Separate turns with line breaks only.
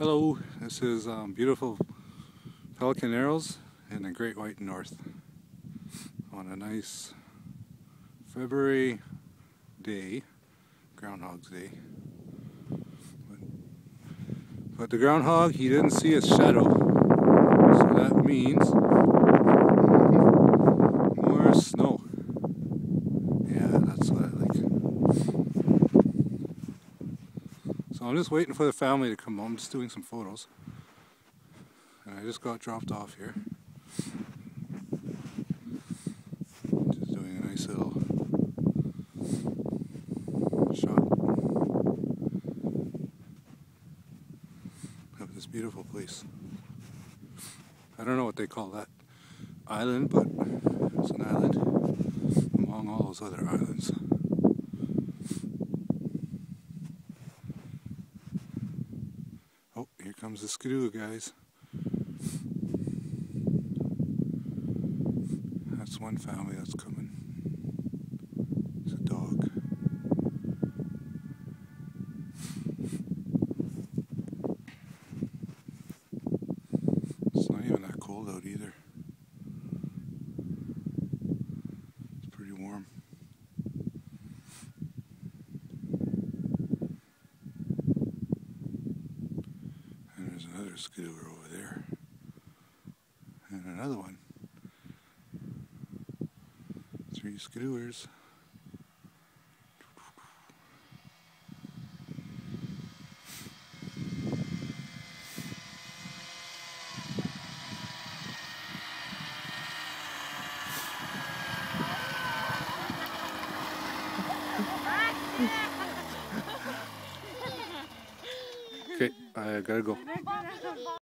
Hello, this is um, beautiful Pelican Narrows in the Great White North on a nice February day, Groundhog's Day. But, but the groundhog, he didn't see a shadow, so that means more snow. Yeah, that's what I like. So I'm just waiting for the family to come home. I'm just doing some photos. And I just got dropped off here. Just doing a nice little shot of this beautiful place. I don't know what they call that island, but it's an island among all those other islands. Oh, here comes the skidoo, guys. That's one family that's coming. It's a dog. It's not even that cold out either. It's pretty warm. And there's another skidooer over there. And another one. Three skidooers. Okay, I gotta go.